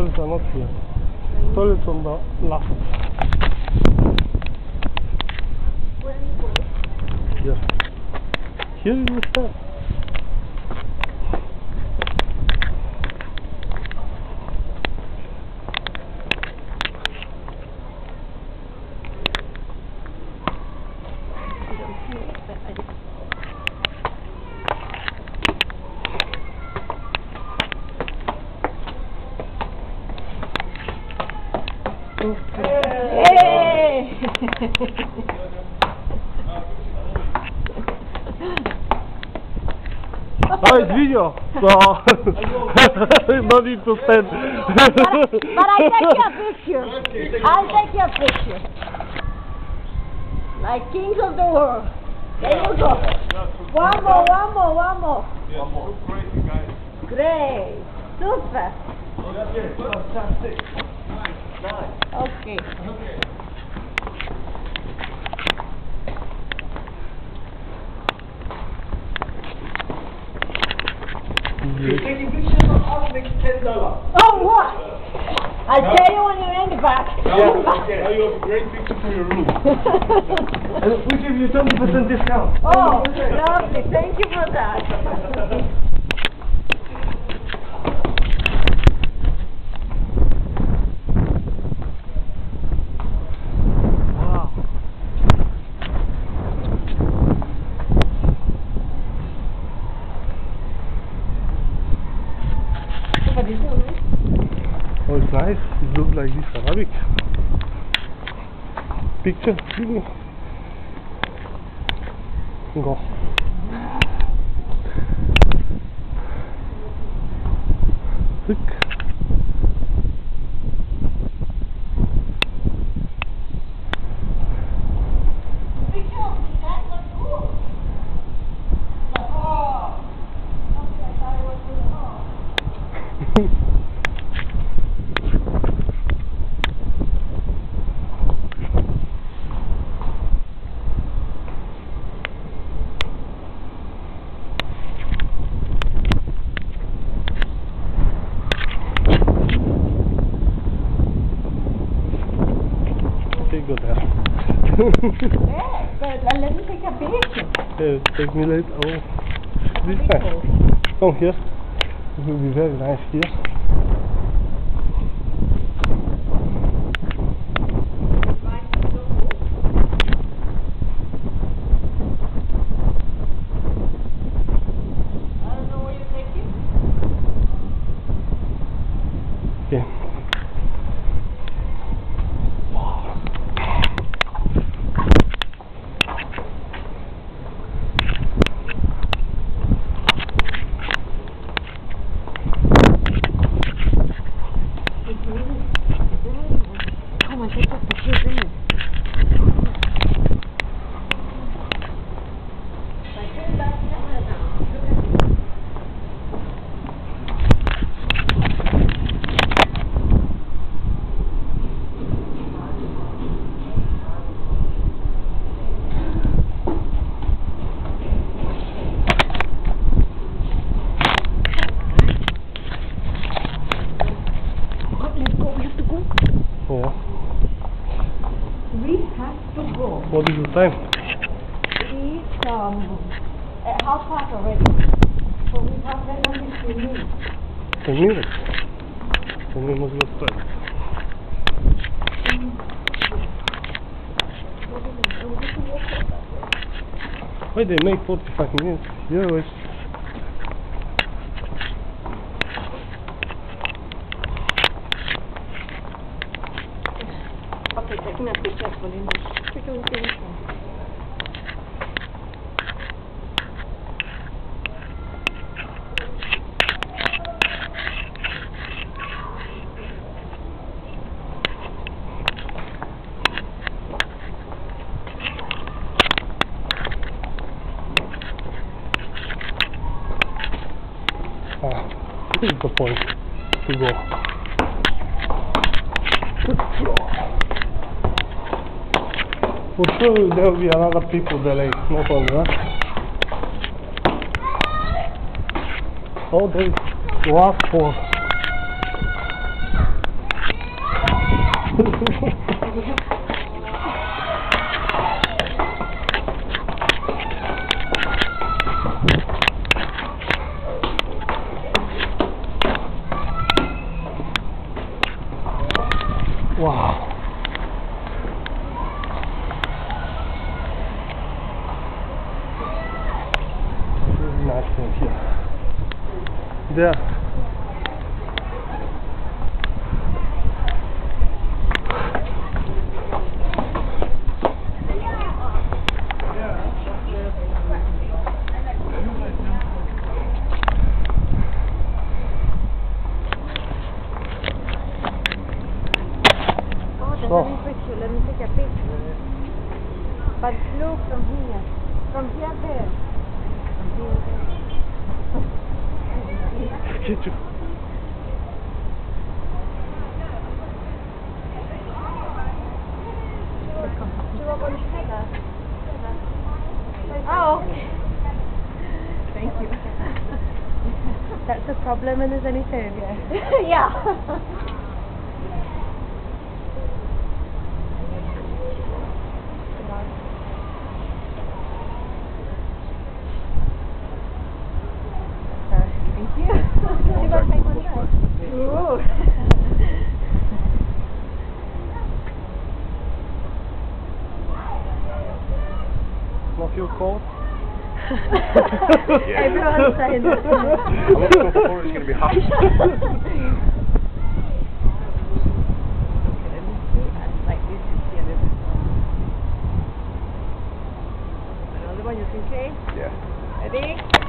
돌 장업이야. 돌 좀더 라. 야. 힐 미스터. Hey! Oh, it's video, so no need to stand. but I take your picture. I'll take your picture. Like kings of the world. There you go. One more, one more, one more. One more. Great. Super. Okay. Yes. Taking pictures of us makes ten dollars. Oh, what? I'll tell you when you're in the back. Now you have a great picture for your room. And we give you twenty percent discount. Oh, lovely. Thank you for that. Wow. What is it? Oh, it's nice. It looks like this Arabic. Picture. Go. Look. Okay, go there. Yeah, but let me take a picture. Yeah, take me later. Oh, this time. Come here. It will be very nice here. I don't know where you're taking. Yeah. Come on, take a picture of me. What? Let's go. We have to go. Yeah. We have to go. What is the time? It's um at half past already. So we have very only three minutes. Ten minutes. Ten minutes was time. Why they make 45 minutes? Yeah, it's Okay, taking a picture of Belinda. We're doing things. Ah, this is the point to go. For sure there will be another people delayed, no problem, huh? Oh, there is last nice thing here. There. Oh, there's Oh. a picture. Let me take a picture. But look from here. From here there. From here there. Oh. Thank you. That's a problem when there's any failure. yeah. Thank you. Ooh. Not feel cold? Everyone's saying that. I was looking forward, it's going to be hot. Like this is the other one. Another one, you think, okay? Yeah. Ready?